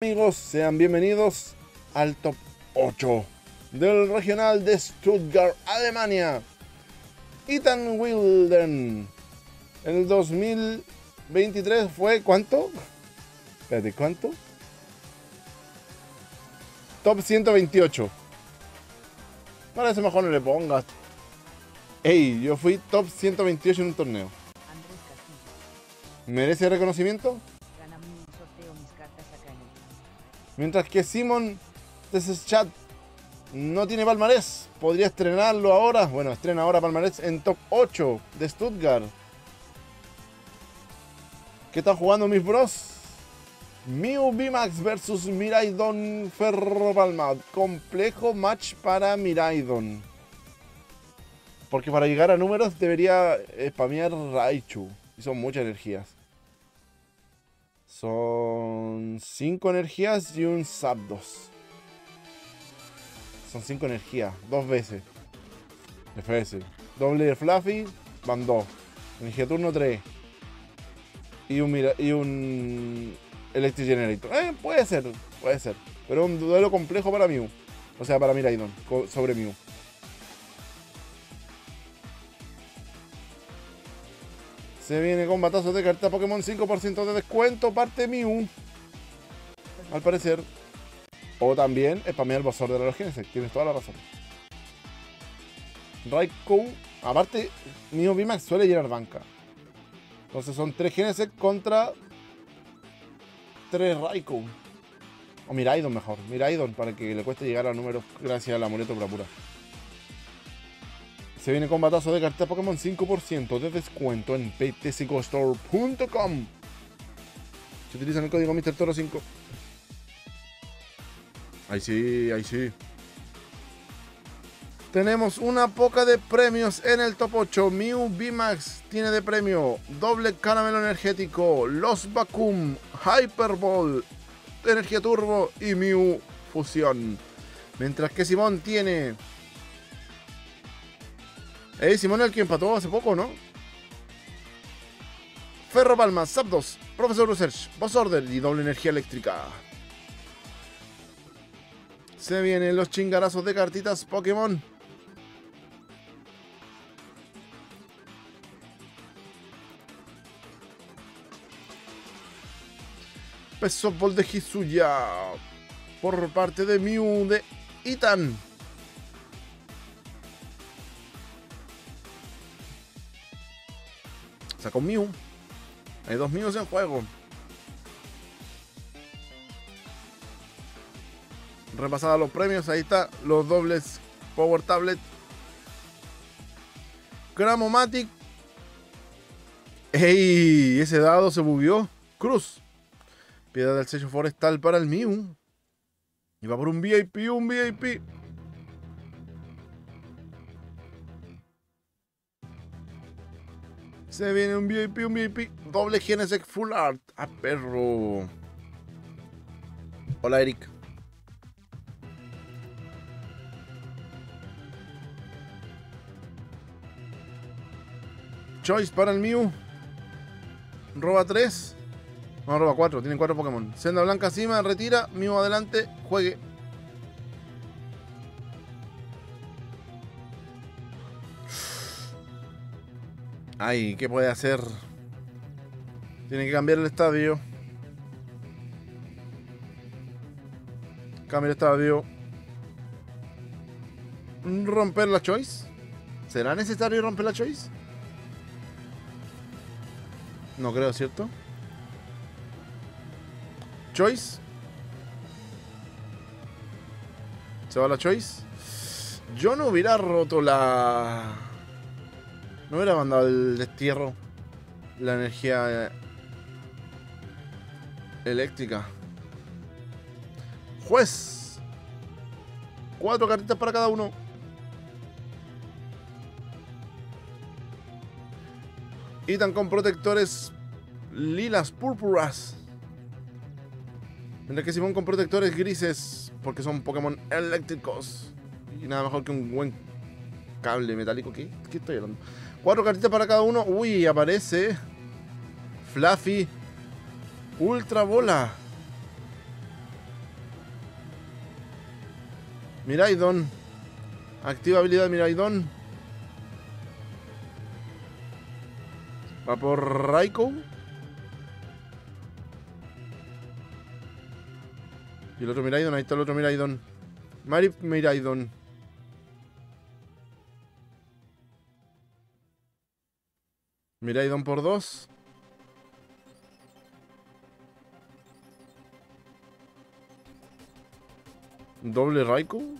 Amigos, sean bienvenidos al top 8 del regional de Stuttgart, Alemania. Ethan Wilden en el 2023 fue ¿cuánto? Espérate, ¿cuánto? Top 128. Parece mejor no le pongas. Ey, yo fui top 128 en un torneo. ¿Merece reconocimiento? Mientras que Simon Chat no tiene palmarés, podría estrenarlo ahora. Bueno, estrena ahora palmarés en top 8 de Stuttgart. ¿Qué están jugando mis bros? Mew VMAX versus Miraidon Ferro Palma. Complejo match para Miraidon. Porque para llegar a números debería spamear Raichu. Y son muchas energías. Son 5 energías y un Zapdos. Son 5 energías, dos veces. FS. Doble de Fluffy, van 2. Energía turno 3. Y un, y un Electric Generator. Eh, puede ser, puede ser. Pero un duelo complejo para Mew. O sea, para Miraidon, sobre Mew. Se viene con batazos de carta Pokémon 5% de descuento, parte Mew. Al parecer. O también spamear el bosor de la Genesis. Tienes toda la razón. Raikou. Aparte, Mew VMAX suele llenar banca. Entonces son 3 Genesis contra 3 Raikou. O Miraidon mejor. Miraidon para que le cueste llegar a números gracias al amuleto pura pura. Se viene con batazo de carta Pokémon 5% de descuento en ptcgostore.com. Si utilizan el código Mr. Toro 5. Ahí sí, ahí sí. Tenemos una poca de premios en el top 8. Mew VMAX tiene de premio doble caramelo energético, Los Vacuum, Hyperball, Energía Turbo y Mew Fusión. Mientras que Simón tiene. Eh, Simón el que empató hace poco, ¿no? Ferro Palma, Zapdos, Profesor Research, Boss Order y doble energía eléctrica. Se vienen los chingarazos de cartitas Pokémon. Peso Ball de Hisuya. Por parte de Mew de Itan. Sacó Mew. Hay dos Mews en juego. repasada los premios, ahí está, los dobles Power Tablet. Cramomatic. ¡Ey! Ese dado se bugueó. Cruz. Piedad del sello forestal para el Mew. Y va por un VIP, un VIP. Se viene un VIP, un VIP. Doble Genesec Full Art. A perro. Hola, Eric. Choice para el Mew. Roba 3. No, roba 4. Tienen 4 Pokémon. Senda Blanca encima, retira. Mew adelante. Juegue. Ay, ¿qué puede hacer? Tiene que cambiar el estadio. Cambia el estadio. Romper la choice. ¿Será necesario romper la choice? No creo, ¿cierto? Choice. Se va la choice. Yo no hubiera roto la. No hubiera mandado el destierro. La energía eh, eléctrica. Juez. Cuatro cartitas para cada uno. Itan con protectores lilas púrpuras. Mientras que Simón con protectores grises. Porque son Pokémon eléctricos. Y nada mejor que un buen cable metálico. ¿Qué, ¿Qué estoy hablando? Cuatro cartitas para cada uno. Uy, aparece. Fluffy. Ultra bola. Miraidon. Activa habilidad de Miraidon. Va por Raikou. Y el otro Miraidon, ahí está el otro Miraidon. Marip Miraidon. Miraidon por dos. Doble Raikou.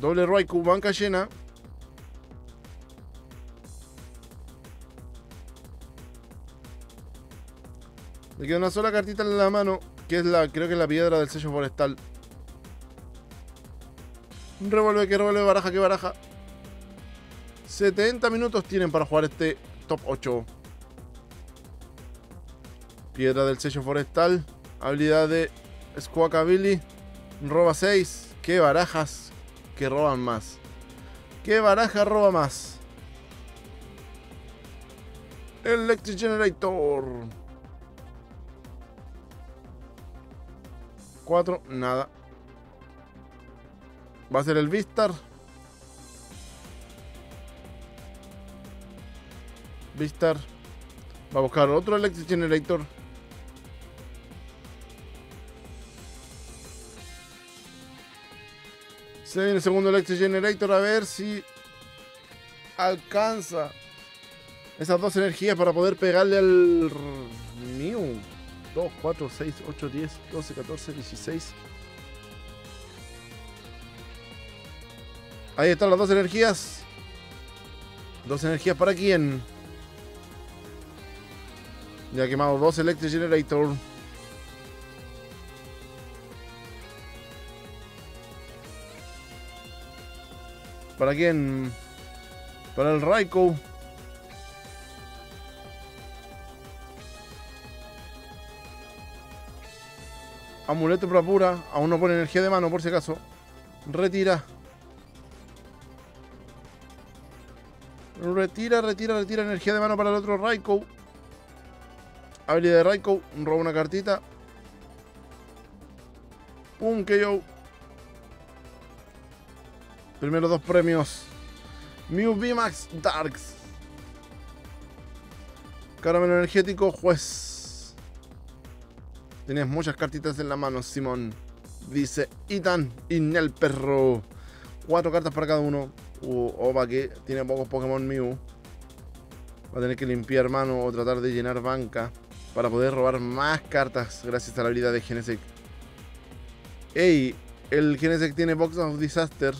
Doble Raikou, banca llena. Le queda una sola cartita en la mano, que es la, creo que es la piedra del sello forestal. Revuelve, que revuelve, baraja, que baraja. 70 minutos tienen para jugar este top 8. Piedra del sello forestal. Habilidad de Squawkabilly. Roba 6. ¿Qué barajas que roban más? ¿Qué baraja roba más? Electric Generator. 4, nada. Va a ser el Vistar. Va a buscar otro Electric Generator. Se viene el segundo Electric Generator a ver si alcanza esas dos energías para poder pegarle al Mew. 2, 4, 6, 8, 10, 12, 14, 16. Ahí están las dos energías. Dos energías para quién. Ya quemado dos Electric Generator. ¿Para quién? Para el Raikou. Amuleto pura. Aún no pone energía de mano por si acaso. Retira. Retira, retira, retira energía de mano para el otro Raikou. Habilidad de Raikou. Roba una cartita. Un KO. Primero dos premios. Mew VMAX Darks. Caramelo energético, juez. Tienes muchas cartitas en la mano, Simón. Dice Ethan y el perro. Cuatro cartas para cada uno. Uh, Oba que tiene pocos Pokémon Mew. Va a tener que limpiar mano o tratar de llenar banca para poder robar más cartas gracias a la habilidad de Genesec. Ey, el Genesec tiene Box of Disaster.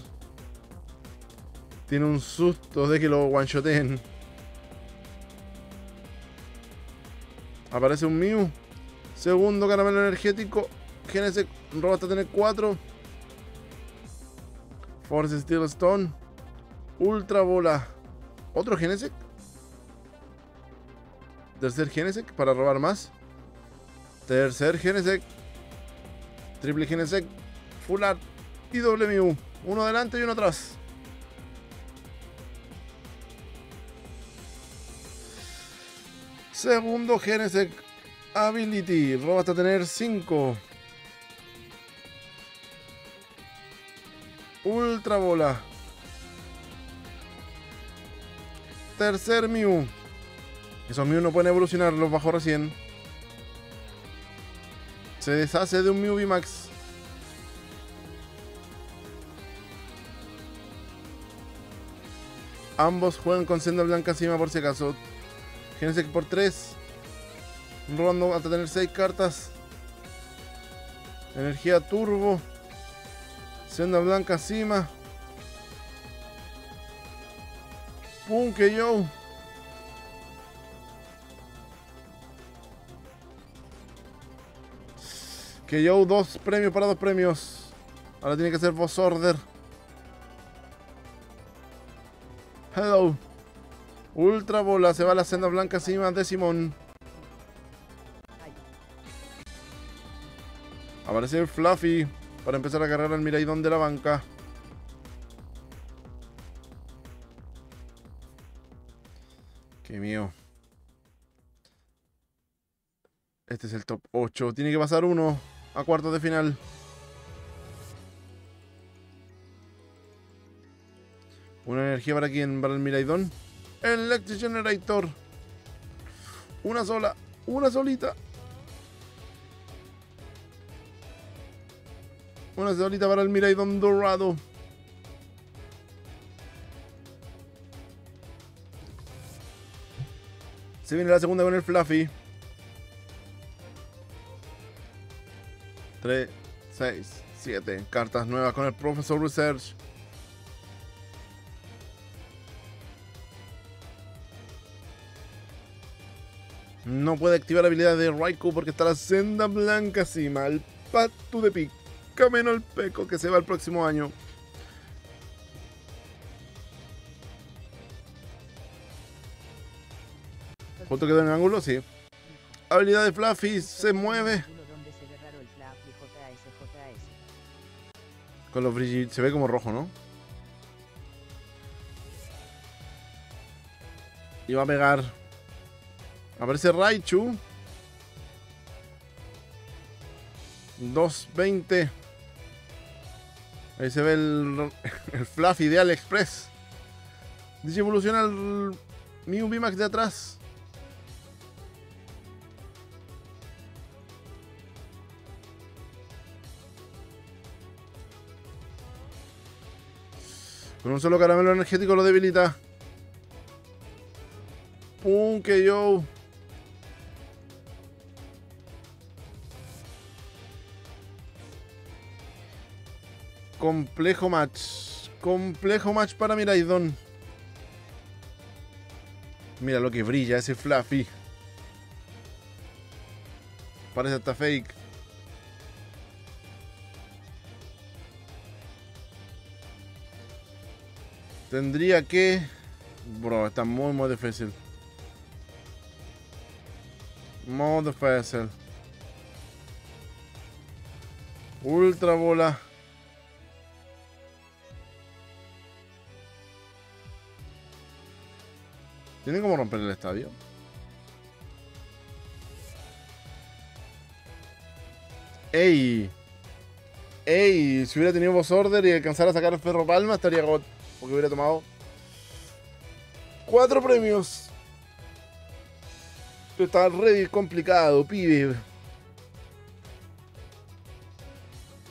Tiene un susto de que lo one-shoten. Aparece un Mew. Segundo caramelo energético. Genesec roba hasta tener 4. Force Steel Stone. Ultra Bola. ¿Otro Genesec? Tercer Genesec para robar más. Tercer Genesec. Triple Genesec. Full. Y doble Mew. Uno adelante y uno atrás. Segundo Genesec Ability. Roba hasta tener 5. Ultra Bola. Tercer Mew. Esos Mew no pueden evolucionar, los bajó recién. Se deshace de un Mew VMAX. Ambos juegan con senda blanca encima por si acaso. Genesec por 3. Robando hasta tener 6 cartas. Energía turbo. Senda blanca encima. Pum, que Que yo, dos premios para dos premios. Ahora tiene que ser Boss Order. Hello. Ultra bola, se va a la senda blanca encima de Simón. Aparece el Fluffy para empezar a cargar al Miraidón de la banca. Qué mío. Este es el top 8. Tiene que pasar uno. A cuartos de final. Una energía para quien, para el Miraidón. Electric Generator. Una sola, una solita. Una solita para el Miraidón Dorado. Se viene la segunda con el Fluffy. 3, 6, 7. Cartas nuevas con el Professor Research. No puede activar la habilidad de Raikou porque está la senda blanca encima. El pato de pica menos el peco que se va el próximo año. ¿Cuánto quedó en el ángulo? Sí. Habilidad de Fluffy se mueve. Con los brillitos. Se ve como rojo, ¿no? Y va a pegar. Aparece Raichu. 220. Ahí se ve el, el Fluffy de AliExpress. Dice evoluciona el Mew VMAX de atrás. Con un solo caramelo energético lo debilita. Que yo. Complejo match. Complejo match para Miraidon. Mira lo que brilla ese Fluffy. Parece hasta fake. Tendría que... Bro, está muy, muy difícil. Muy difícil. Ultra bola. ¿Tiene como romper el estadio? ¡Ey! ¡Ey! Si hubiera tenido voz order y alcanzara a sacar el ferro palma, estaría got. Porque hubiera tomado cuatro premios. Pero está re complicado, pibe.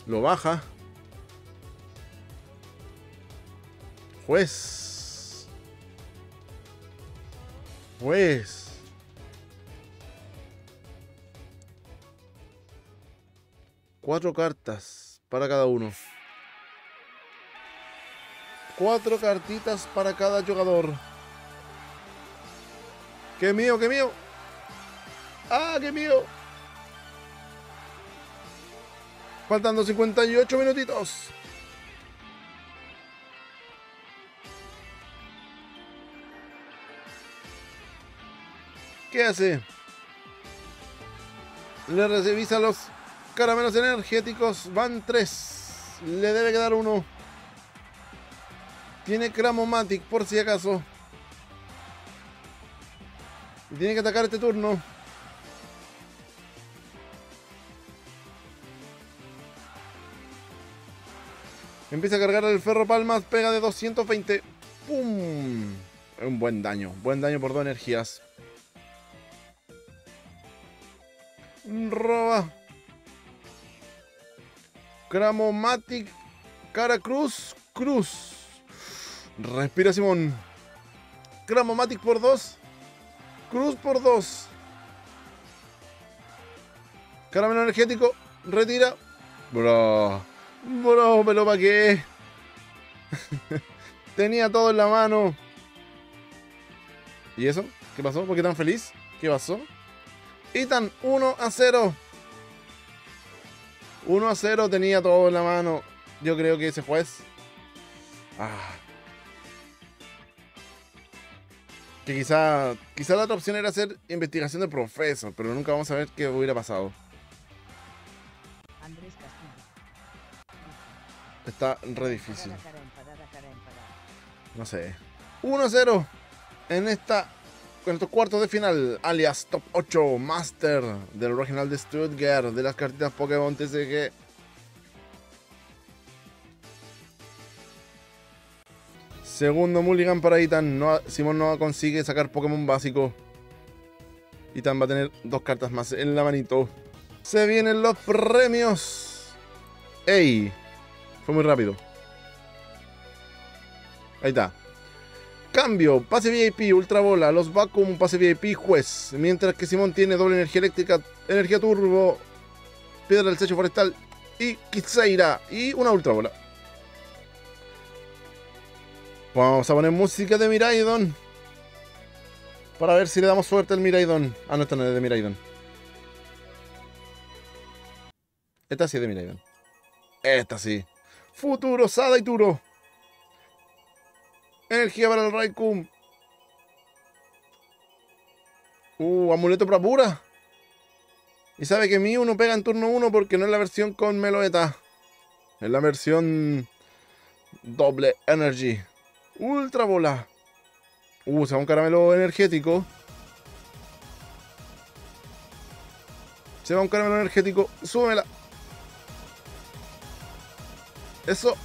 Lo baja. Juez. Juez. Cuatro cartas para cada uno. Cuatro cartitas para cada jugador. ¡Qué mío, qué mío! ¡Ah, qué mío! Faltando 58 minutitos. ¿Qué hace? Le revisa los caramelos energéticos. Van tres. Le debe quedar uno. Tiene Cramomatic por si acaso. Y tiene que atacar este turno. Empieza a cargar el ferro palmas, pega de 220. ¡Pum! Un buen daño. Buen daño por dos energías. Roba. Cramomatic. Cara Cruz. Cruz. Respira Simón. Cramomatic por 2. Cruz por 2. Caramelo energético. Retira. Bro. Bro, pero ¿para qué? Tenía todo en la mano. ¿Y eso? ¿Qué pasó? ¿Por qué tan feliz? ¿Qué pasó? Ethan, 1 a 0. 1 a 0 tenía todo en la mano. Yo creo que ese juez. Ah. Que quizá, quizá la otra opción era hacer investigación de profesor, pero nunca vamos a ver qué hubiera pasado. Andrés Castillo. Está re difícil. No sé. 1-0 en esta con estos cuartos de final, alias Top 8 Master del Regional de Stuttgart de las cartitas Pokémon TCG. Segundo Mulligan para Itan. No, Simón no consigue sacar Pokémon básico. Itan va a tener dos cartas más en la manito. Se vienen los premios. ¡Ey! Fue muy rápido. Ahí está. Cambio, pase VIP, ultra bola, los vacuum, pase VIP, juez. Mientras que Simón tiene doble energía eléctrica, energía turbo, piedra del sello forestal y Kitseira y una ultra bola. Vamos a poner música de Miraidon. Para ver si le damos suerte al Miraidon. Ah, no, esta no es de Miraidon. Esta sí es de Miraidon. Esta sí. Futuro, Sada y Turo. Energía para el Raikou. Uh, amuleto para pura. Y sabe que mi uno pega en turno 1 porque no es la versión con Meloeta. Es la versión doble energy. Ultra bola. Uh, se va un caramelo energético. Se va un caramelo energético. Súbemela. Eso.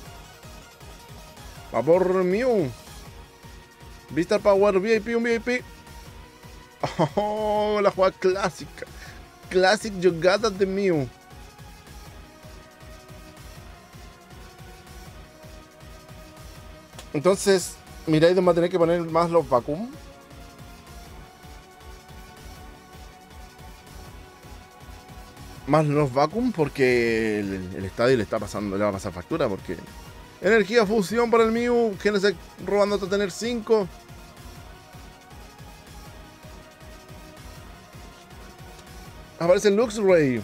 Va por Mew. Vista Power VIP, un VIP. Oh, la jugada clásica. Classic jugada de Mew. Entonces, Miraidon va a tener que poner más los vacuum. Más los vacuum porque el, estadio le está pasando, le va a pasar factura porque. Energía fusión para el Mew. Genesect robando hasta tener 5. Aparece Luxray.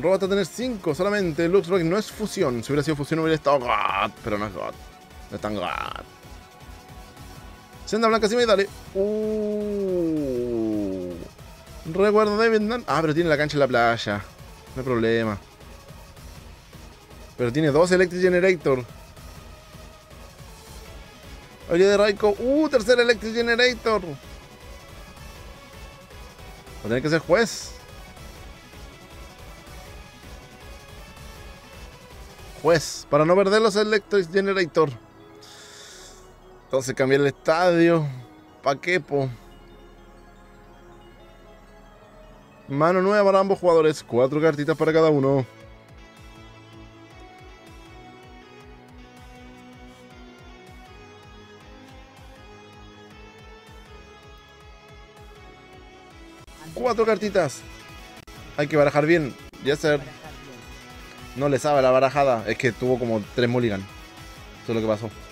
Roba hasta tener 5 solamente. Luxray no es fusión. Si hubiera sido fusión hubiera estado God. Pero no es God. No es tan God. Senda blanca encima y dale. Uh. Recuerdo de Vietnam. Ah, pero tiene la cancha en la playa. No hay problema. Pero tiene dos Electric Generator. Oye de Raiko. Uh, tercer Electric Generator. Va a tener que ser juez. Juez. Para no perder los Electric Generator. Entonces cambiar el estadio. Paquepo. Mano nueva para ambos jugadores. Cuatro cartitas para cada uno. Cuatro cartitas. Hay que barajar bien. Ya ser. No le sabe la barajada. Es que tuvo como tres mulligan. Eso es lo que pasó.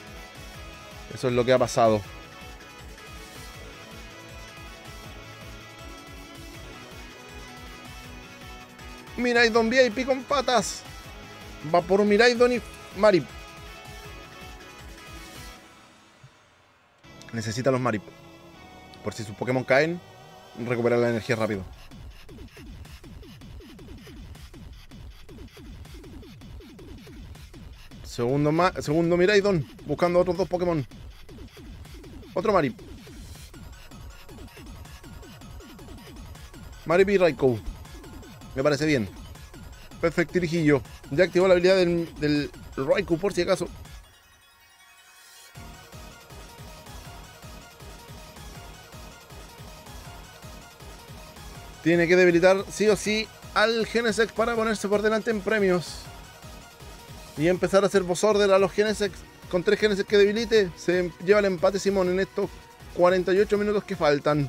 Eso es lo que ha pasado. Miraidon VIP con patas. Va por Miraidon y Marip. Necesita los Marip. Por si sus Pokémon caen, recuperar la energía rápido. Segundo, ma segundo Miraidon, buscando otros dos Pokémon. Otro Marip. Marip y Raikou. Me parece bien. Perfecto, Tirijillo. Ya activó la habilidad del, del Raikou por si acaso. Tiene que debilitar sí o sí al Genesex para ponerse por delante en premios. Y empezar a hacer boss order a los Genesex. Con tres Genesex que debilite, se lleva el empate Simón en estos 48 minutos que faltan.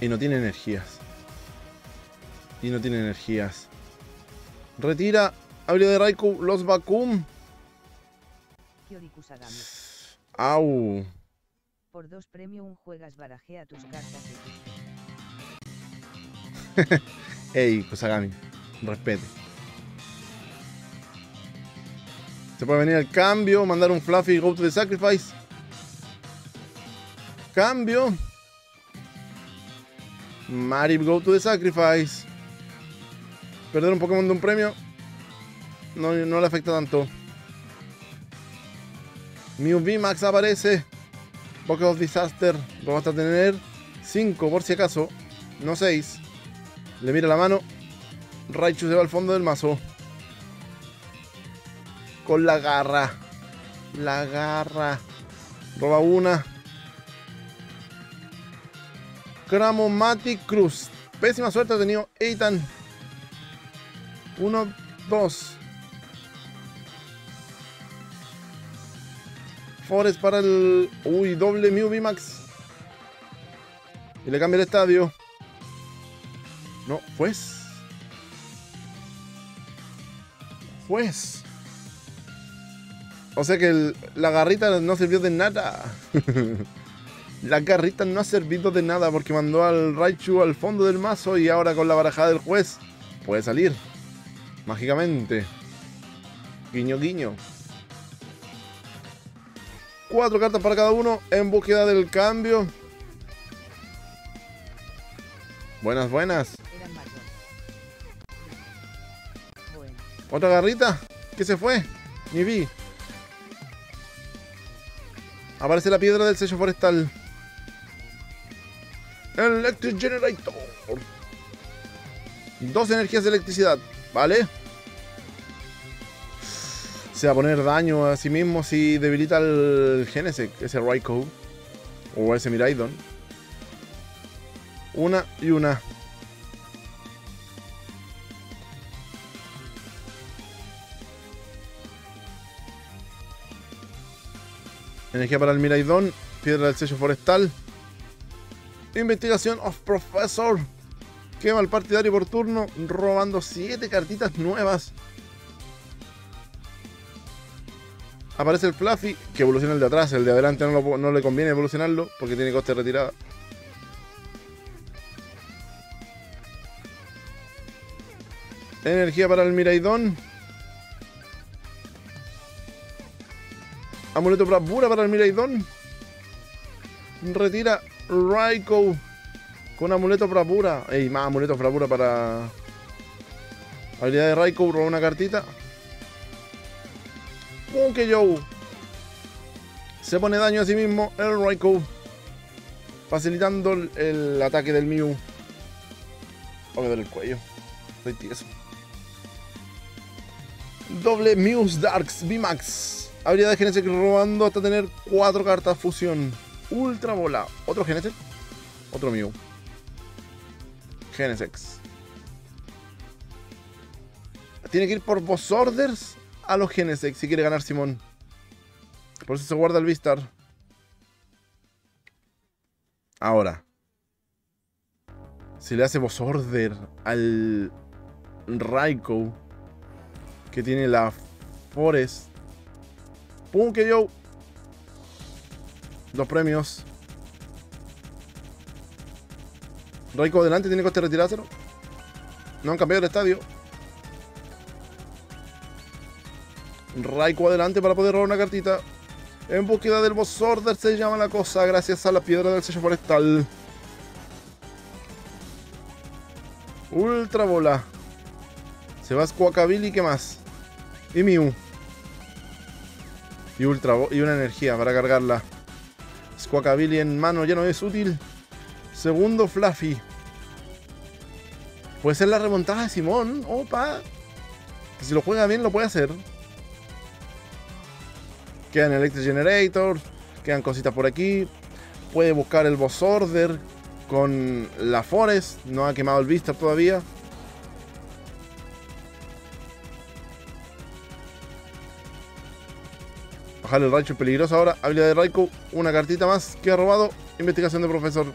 Y no tiene energías. Y no tiene energías. Retira habilidad de Raikou, los Vacuum. Au. Por dos premium juegas barajea tus cartas. Ey, Kusagami, respete. Se puede venir al cambio, mandar un Fluffy Go to the Sacrifice. Cambio. Marip Go to the Sacrifice. Perder un Pokémon de un premio no, no le afecta tanto. Mew VMAX aparece. Pocket of Disaster. Vas a tener 5 por si acaso. No 6. Le mira la mano. Raichu se va al fondo del mazo. Con la garra. La garra. Roba una. Cramomatic Cruz. Pésima suerte ha tenido Eitan. Uno, dos. Forest para el. Uy, doble Mew VMAX. Y le cambia el estadio. No, pues. Pues. O sea que el- la garrita no sirvió de nada. la garrita no ha servido de nada porque mandó al Raichu al fondo del mazo y ahora con la barajada del juez puede salir. Mágicamente. Guiño, guiño. Cuatro cartas para cada uno en búsqueda del cambio. Buenas, buenas. Otra garrita. ¿Qué se fue? Ni vi. Aparece la piedra del sello forestal. Electric Generator. Dos energías de electricidad. ¿Vale? Se va a poner daño a sí mismo si debilita el Genesec, ese Raikou. O ese Miraidon. Una y una. Energía para el Miraidon. Piedra del sello forestal. Investigación of Professor. Quema al partidario por turno. Robando 7 cartitas nuevas. Aparece el Fluffy. Que evoluciona el de atrás. El de adelante no, le conviene evolucionarlo. Porque tiene coste de retirada. Energía para el Miraidon. Amuleto bravura para el Miraidon. Retira Raikou con amuleto bravura. Ey, más amuleto bravura para. Habilidad de Raikou, roba una cartita. Punke Joe. Se pone daño a sí mismo el Raikou. Facilitando el, ataque del Mew. Oh, me duele el cuello. Estoy tieso. Doble Muse Darks VMAX. Habilidad de Genesec robando hasta tener 4 cartas fusión. Ultra bola. Otro Genesec. Otro Mew. Genesex. Tiene que ir por Boss Orders a los Genesec si quiere ganar Simón. Por eso se guarda el Vistar. Ahora. Si le hace Boss Order al Raikou que tiene la Forest. ¡Pum! Que yo. Dos premios. Raikou adelante, tiene coste retirárselo. No han cambiado el estadio. Raikou adelante para poder robar una cartita. En búsqueda del boss order se llama la cosa gracias a la piedra del sello forestal. Ultra bola. Se va Squawkabilly, ¿qué más? Y Mew. Y Ultra y una energía para cargarla. Squawkabilly en mano ya no es útil. Segundo Fluffy. Puede ser la remontada de Simón. Opa. Que si lo juega bien lo puede hacer. Quedan Electric Generator. Quedan cositas por aquí. Puede buscar el Boss Order con la Forest. No ha quemado el Vista todavía. Bajar el Raichu peligroso ahora. Habilidad de Raikou. Una cartita más que ha robado. Investigación de profesor.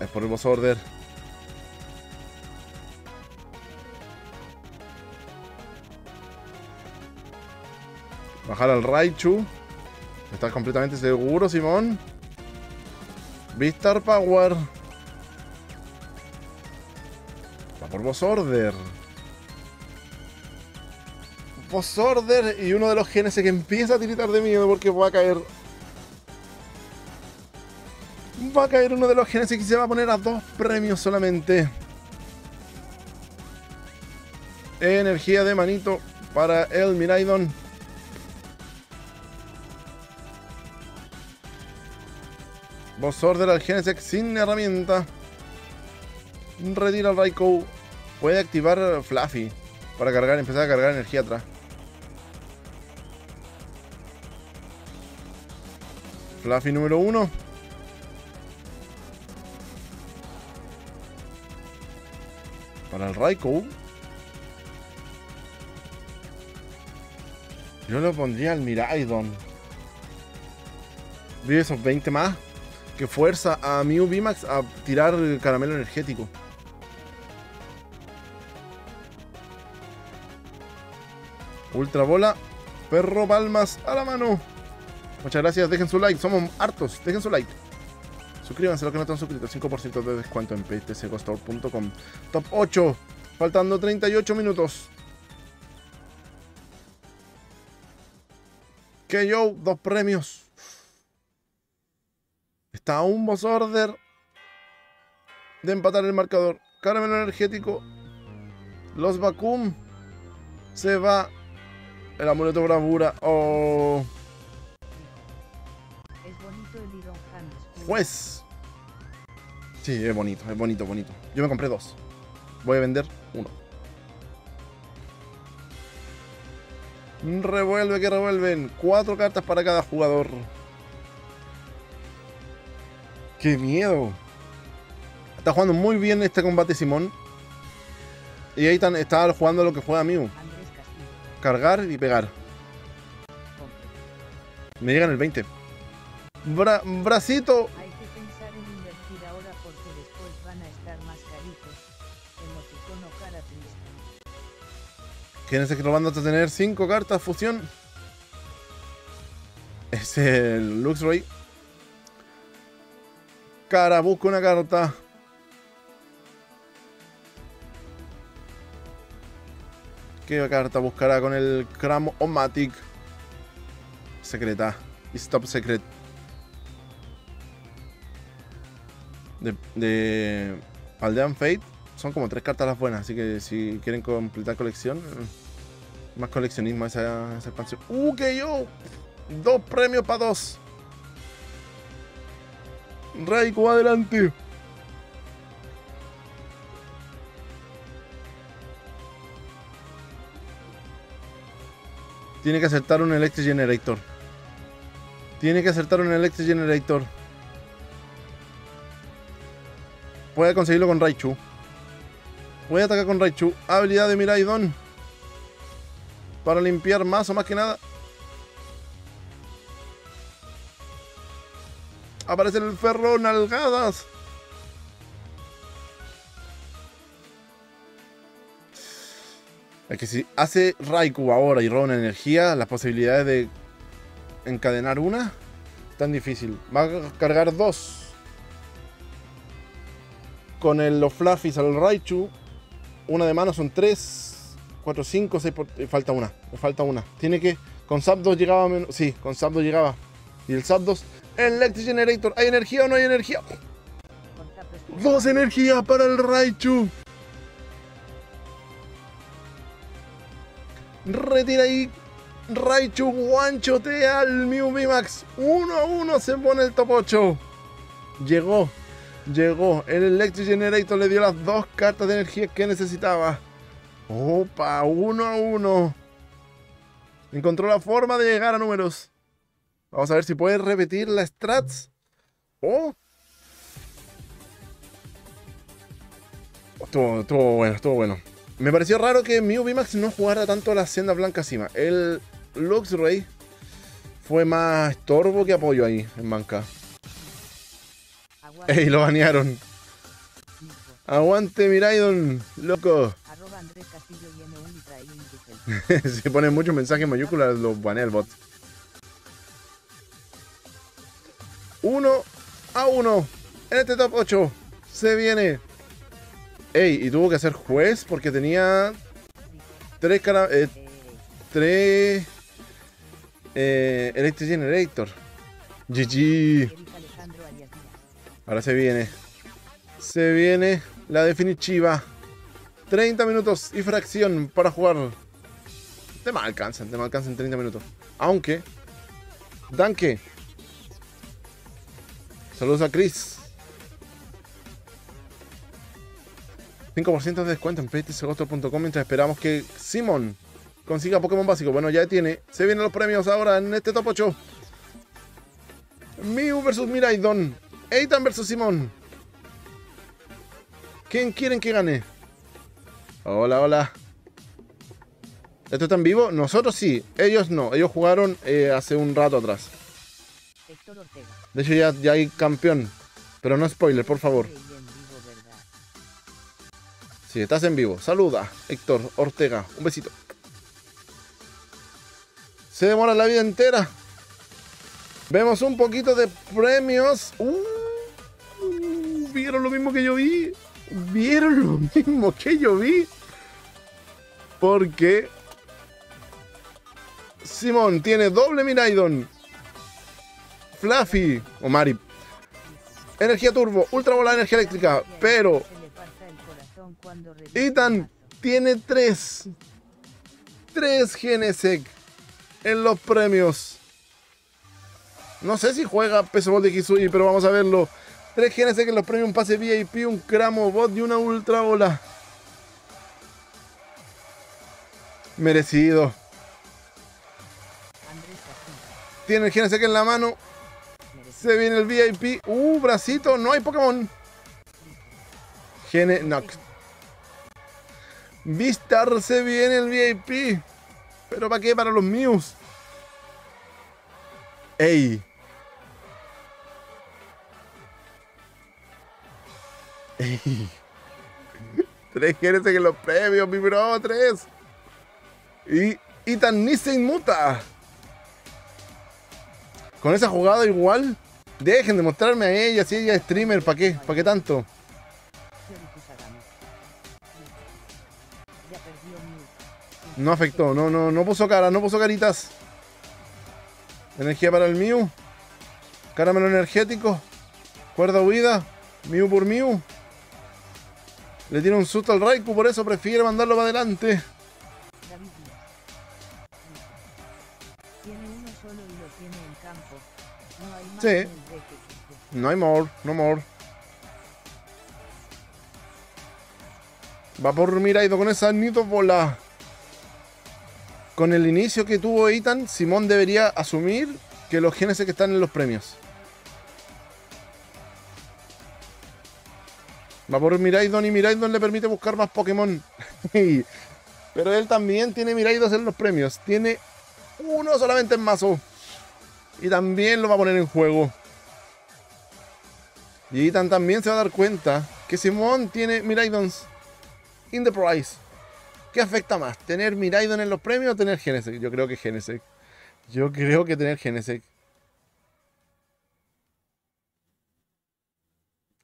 Es por boss order. Bajar al Raichu. ¿Estás completamente seguro, Simón? Vistar Power. Va por boss order post-order y uno de los genes que empieza a tiritar de miedo porque va a caer. Va a caer uno de los genes que se va a poner a dos premios solamente. Energía de manito para el Miraidon. Boss Order al Genesec sin herramienta. Retira al Raikou. Puede activar Fluffy para cargar, empezar a cargar energía atrás. Fluffy número 1. Para el Raikou. Yo le pondría al Miraidon. Vive esos 20 más. Que fuerza a Mew VMAX a tirar el caramelo energético. Ultra bola. Perro palmas a la mano. Muchas gracias. Dejen su like. Somos hartos. Dejen su like. Suscríbanse a los que no están suscritos. 5% de descuento en ptcgostore.com. Top 8. Faltando 38 minutos. Que yo, dos premios. Está un boss order de empatar el marcador. Caramelo energético. Los vacuum. Se va. El amuleto bravura. Oh. Hands. Pues. Sí, es bonito, es bonito, bonito. Yo me compré dos. Voy a vender uno. Revuelve que revuelven. Cuatro cartas para cada jugador. ¡Qué miedo! Está jugando muy bien este combate Simón. Y ahí está jugando lo que juega Mew. Cargar y pegar. Me llegan el 20. Bra- bracito. Hay que pensar en invertir ahora porque después van a estar más caritos. Emoticono cara triste. ¿Quién es que robando hasta tener 5 cartas fusión? Es el Luxray. Cara, busca una carta. ¿Qué carta buscará con el Cramo Omatic? Secreta. Stop Secret. De, de Aldean Fate. Son como tres cartas las buenas, así que si quieren completar colección, eh, más coleccionismo esa, esa expansión. ¡Uh, que yo! Dos premios para dos. Raikou adelante. Tiene que acertar un Electric Generator. Tiene que acertar un Electric Generator. Puede conseguirlo con Raichu. Voy a atacar con Raichu. Habilidad de Miraidon. Para limpiar más o más que nada. Aparece el ferro, nalgadas. Es que si hace Raikou ahora y roba una energía, las posibilidades de encadenar una tan difícil. Va a cargar dos. Con el, los Fluffies al Raichu. Una de mano son tres, cuatro, cinco, seis. Por, y falta una. Me falta una. Tiene que. Con Zapdos llegaba menos. Sí, con Zapdos llegaba. Y el Zapdos. Electric Generator. ¿Hay energía o no hay energía? Dos energías para el Raichu. Retira ahí. Raichu guanchotea al Mew VMAX. 1 a 1 se pone el top 8. Llegó. Llegó. El Electric Generator le dio las dos cartas de energía que necesitaba. Opa, 1 a 1. Encontró la forma de llegar a números. Vamos a ver si puede repetir la strats. Oh, Estuvo, estuvo bueno, estuvo bueno. Me pareció raro que Mew VMAX no jugara tanto la senda blanca encima. El Luxray fue más estorbo que apoyo ahí en banca. ¡Ey, lo banearon! ¡Aguante, Miraidon! ¡Loco! Arroba Andrés Castillo y M Ultra y Indugel. Se ponen muchos mensajes en mayúsculas, los banea el bot. Uno a uno. En este top 8 se viene. Ey, y tuvo que ser juez porque tenía tres cara Eh, tres eh, Electric Generator. GG. Ahora se viene. Se viene la definitiva. 30 minutos y fracción para jugar. Te me alcanzan, te me alcanzan 30 minutos. Aunque. Danke. Saludos a Chris. 5% de descuento en playtestagosto.com mientras esperamos que Simon consiga Pokémon básico. Bueno, ya tiene. Se vienen los premios ahora en este top 8. Mew versus Miraidon. Eitan versus Simon. ¿Quién quieren que gane? Hola, hola. ¿Esto está en vivo? Nosotros sí, ellos no. Ellos jugaron eh, hace un rato atrás. Héctor Ortega. De hecho, ya, ya hay campeón. Pero no spoiler, por favor. Si estás en vivo, saluda, Héctor Ortega. Un besito. Se demora la vida entera. Vemos un poquito de premios. Uh, ¿Vieron lo mismo que yo vi? ¿Vieron lo mismo que yo vi? Porque Simón tiene doble Miraidon. Fluffy o Mari. Energía turbo, ultra bola de energía eléctrica. Pero Ethan tiene tres. Tres Genesec en los premios. No sé si juega peso de Kisugi, pero vamos a verlo. Tres Genesec en los premios, un pase VIP, un Cramo Bot y una Ultra Bola. Merecido. Tiene el Genesec en la mano. Se viene el VIP. Uh, bracito, no hay Pokémon. Gene. No. Vistar se viene el VIP. ¿Pero para qué? Para los Mews. ¡Ey! Tres Genes en los premios, mi bro, tres. Y Itan ni se inmuta. Con esa jugada igual. Dejen de mostrarme a ella si ella es streamer. ¿Para qué? ¿Para qué tanto? No afectó, no, no, no puso cara, no puso caritas. Energía para el Mew. Caramelo energético. Cuerda huida. Mew por Mew. Le tiene un susto al Raikou, por eso prefiere mandarlo para adelante. Sí. No hay more, no more. Va por Miraido con esa Nito bola. Con el inicio que tuvo Ethan, Simón debería asumir que los genes que están en los premios. Va por Miraidon y Miraidon le permite buscar más Pokémon. Pero él también tiene Miraidos en los premios. Tiene uno solamente en mazo. Y también lo va a poner en juego. Y Ethan también se va a dar cuenta que Simón tiene Miraidons in the price. ¿Qué afecta más? ¿Tener Miraidon en los premios o tener Genesec? Yo creo que Genesec. Yo creo que tener Genesec.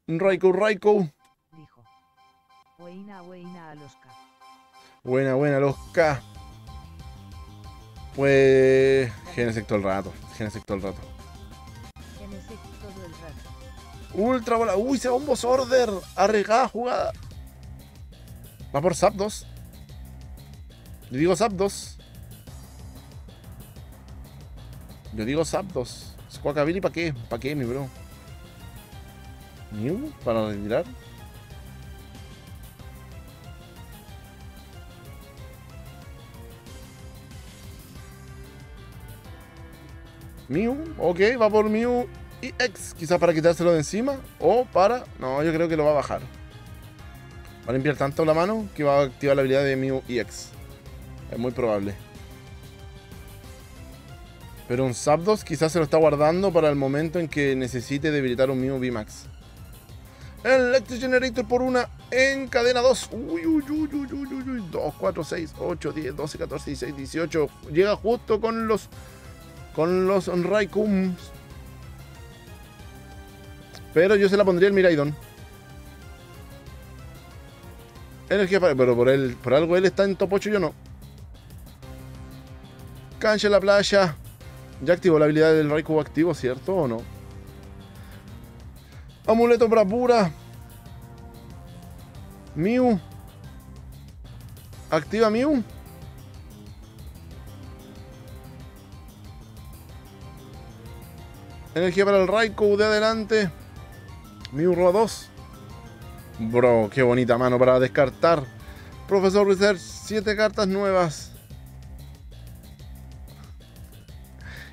Raikou, Raikou. Buena, buena a los K. Buena, buena, los K. Pues. Genesec todo el rato. Genesec todo el rato. NSX todo el rato. Ultra bola. Uy, se va un boss order. Arriesgada jugada. Va por Zapdos. Yo digo Zapdos. Yo digo Zapdos. Squawkabilly, ¿para qué? ¿Para qué, mi bro? ¿Mew? ¿Para retirar? Mew, ok, va por Mew y X, quizás para quitárselo de encima o para... No, yo creo que lo va a bajar. Va a limpiar tanto la mano que va a activar la habilidad de Mew EX. Es muy probable. Pero un Zapdos quizás se lo está guardando para el momento en que necesite debilitar un Mew VMAX. El Electric Generator por una en cadena 2. Uy, uy, uy, uy, uy, uy, uy. 2, 4, 6, 8, 10, 12, 14, 16, 18. Llega justo con los con los Raikums. Pero yo se la pondría el Miraidon. Energía para. Pero por él. Por algo él está en top 8 y yo no. Cancha la playa. Ya activó la habilidad del Raikou activo, ¿cierto o no? Amuleto bravura. Mew. Activa Mew. Energía para el Raikou de adelante. Roba 2. Bro, qué bonita mano para descartar. Profesor Research, 7 cartas nuevas.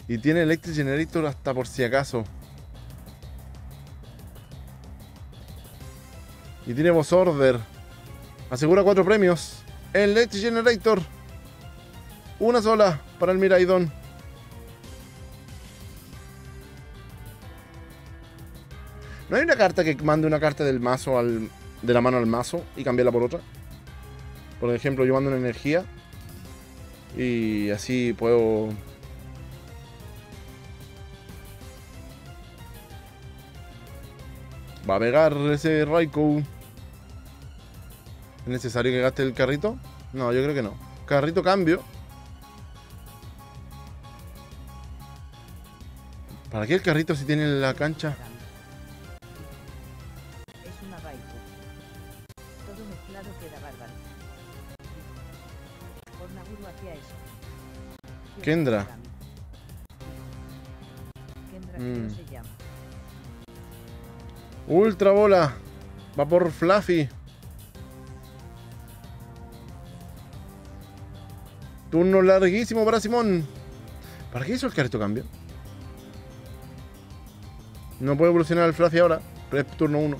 Y tiene Electric Generator hasta por si acaso. Y tiene Boss Order. Asegura 4 premios. Electric Generator. Una sola para el Miraidon. ¿No hay una carta que mande una carta del mazo al, de la mano al mazo y cambiarla por otra? Por ejemplo, yo mando una energía y así puedo... Va a pegar ese Raikou. ¿Es necesario que gaste el carrito? No, yo creo que no. Carrito cambio. ¿Para qué el carrito si tiene la cancha? Kendra. Mm. Ultra bola. Va por Fluffy. Turno larguísimo para Simón. ¿Para qué hizo el carrito cambio? No puede evolucionar el Fluffy ahora. Pero es turno 1.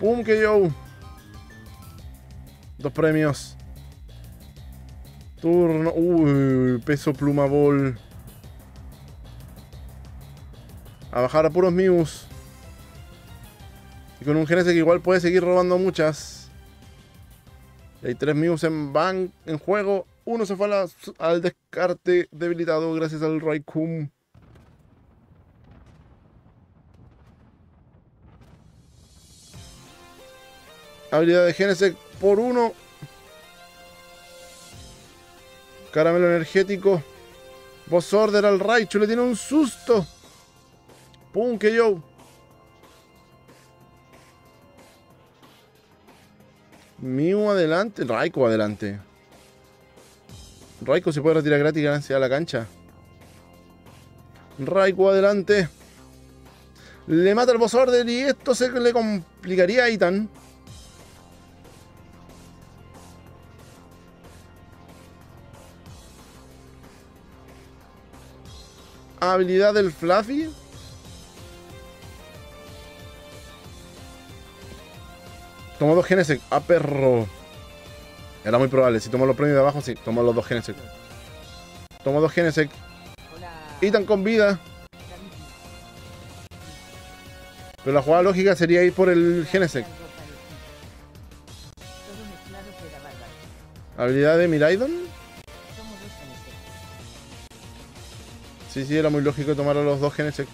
¡Pum! Que yo. Dos premios. Turno. Uy, peso pluma ball. A bajar a puros Mews. Y con un Genesis que igual puede seguir robando muchas. Hay tres Mews en van en juego. Uno se fue la- al descarte debilitado gracias al Raikou. Habilidad de Genesis por uno. Caramelo energético. Boss Order al Raichu. Le tiene un susto. Pum, que yo. Mew adelante. Raikou adelante. Raikou se puede retirar gratis ganancia a la cancha. Raikou adelante. Le mata el boss order y esto se le complicaría a Itan. Habilidad del Fluffy. Tomo dos Genesec. Ah, perro. Era muy probable. Si tomo los premios de abajo, sí. Tomo los dos Genesec. Tomo dos Genesec. Hola. Itan con vida. Pero la jugada lógica sería ir por el Genesec. Habilidad de Miraidon. Sí, sí, era muy lógico tomar a los dos Genesec.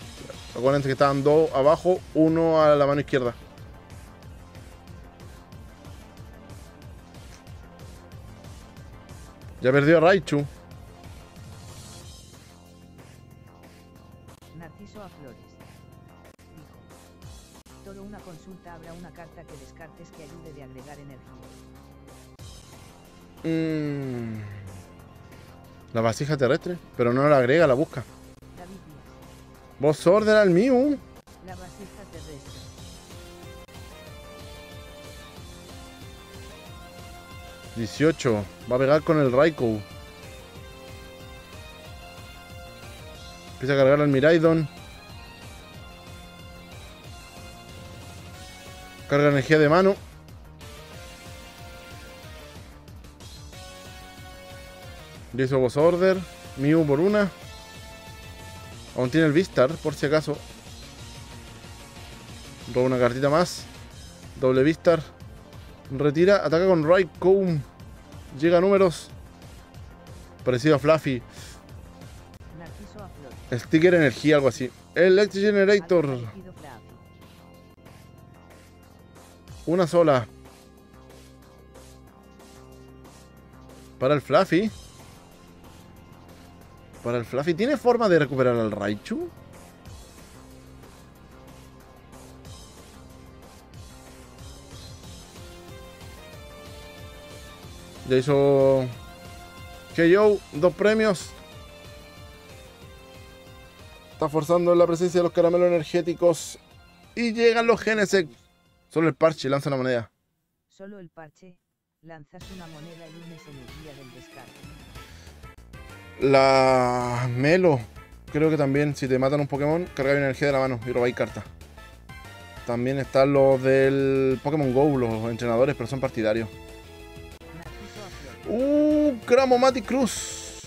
Acuérdense que estaban dos abajo, uno a la mano izquierda. Ya perdió a Raichu. Narciso a Flores. Dijo. Todo una consulta habrá una carta que descartes que ayude de agregar energía. Mm. La vasija terrestre, pero no la agrega, la busca. David. Vos ordena al mío. La vasija terrestre. 18. Va a pegar con el Raikou. Empieza a cargar al Miraidon. Carga energía de mano. Hizo Boss Order. Mew por una. Aún tiene el Vistar, por si acaso. Roba una cartita más. Doble Vistar. Retira, ataca con Raikou. Llega a números. Parecido a Fluffy. Sticker energía, algo así. Electric Generator. Una sola. Para el Fluffy. Para el Fluffy. ¿Tiene forma de recuperar al Raichu? Ya hizo... KO, dos premios. Está forzando la presencia de los caramelos energéticos. Y llegan los Genesec. Solo el parche lanza una moneda. Solo el parche. Lanzas una moneda el lunes en el día del descarte. La Melo. Creo que también, si te matan un Pokémon, cargáis energía de la mano y robáis carta. También están los del Pokémon Go, los entrenadores, pero son partidarios. Uh, Cramomati Cruz.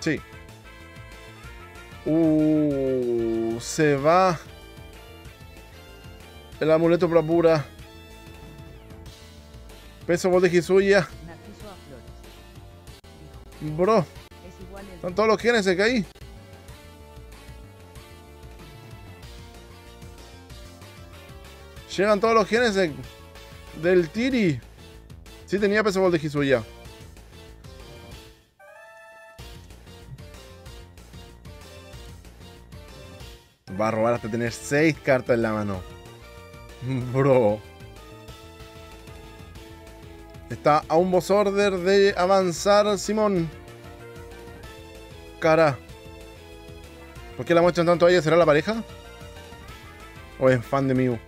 Sí. Uh, se va. El amuleto bravura. Peso voz de Hisuya. Bro, están todos los genes que ahí. Llegan todos los genes de- del Tiri. Sí tenía peso de Hisuya. Va a robar hasta tener 6 cartas en la mano. Bro. Está a un boss order de avanzar Simón. Cara. ¿Por qué la muestran tanto a ella? ¿Será la pareja? ¿O es fan de Mew?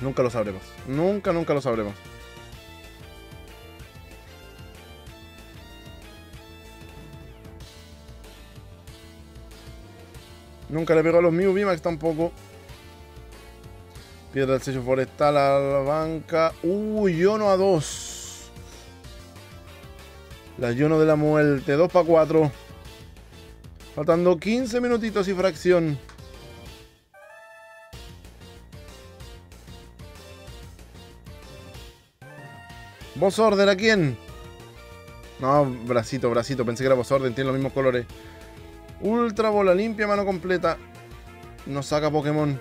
Nunca lo sabremos. Nunca, nunca lo sabremos. Nunca le pegó a los Mew VMAX tampoco. Piedra del sello forestal a la banca. Uy, Yono a 2. La Yono de la muerte. 2 para 4. Faltando 15 minutitos y fracción. ¿Vos Order a quién? No, bracito, bracito. Pensé que era Vos Orden. Tiene los mismos colores. Ultra bola limpia, mano completa. No saca Pokémon.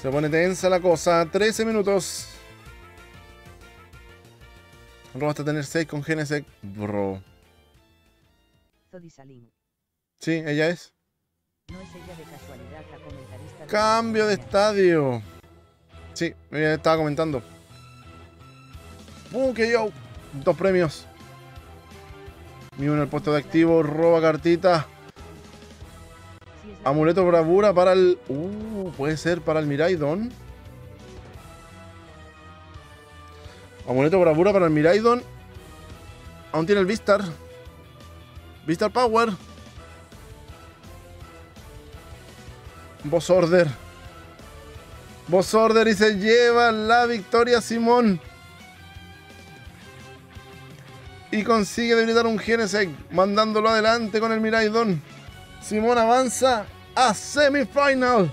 Se pone tensa la cosa. 13 minutos. Robo hasta tener 6 con Genesec. Bro. Sí, ella es. No es ella de casualidad la comentarista. de Cambio de estadio. Sí, ella estaba comentando. ¡Pum! Que yo! Dos premios. Mew en el puesto de activo. Roba cartita. Amuleto bravura para el. Uh, puede ser para el Miraidon. Amuleto bravura para el Miraidon. Aún tiene el Vistar. Vistar Power. Boss Order. Boss Order y se lleva la victoria Simón. Y consigue debilitar un Genesec, mandándolo adelante con el Miraidon. Simón avanza a semifinal.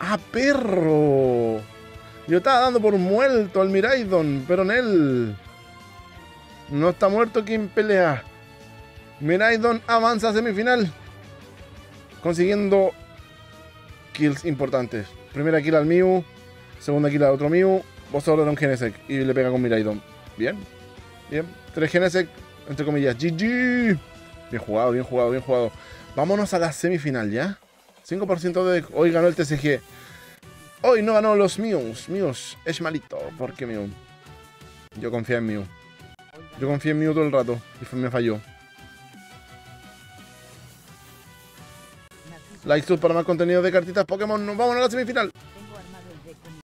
¡Ah, perro! Yo estaba dando por muerto al Miraidon, pero en él no está muerto quien pelea. Miraidon avanza a semifinal, consiguiendo kills importantes. Primera kill al Mew, segunda kill al otro Mew, vos solo un Genesec y le pega con Miraidon. Bien, bien. Tres Genesec, entre comillas. GG. Bien jugado, bien jugado, bien jugado. Vámonos a la semifinal ya. 5% de. Hoy ganó el TCG. Hoy no ganó los Mews. Mews es malito. ¿Por qué Mew? Yo confío en Mew. Yo confío en Mew todo el rato. Y me falló. Like sub para más contenido de cartitas Pokémon. Nos vamos a la semifinal.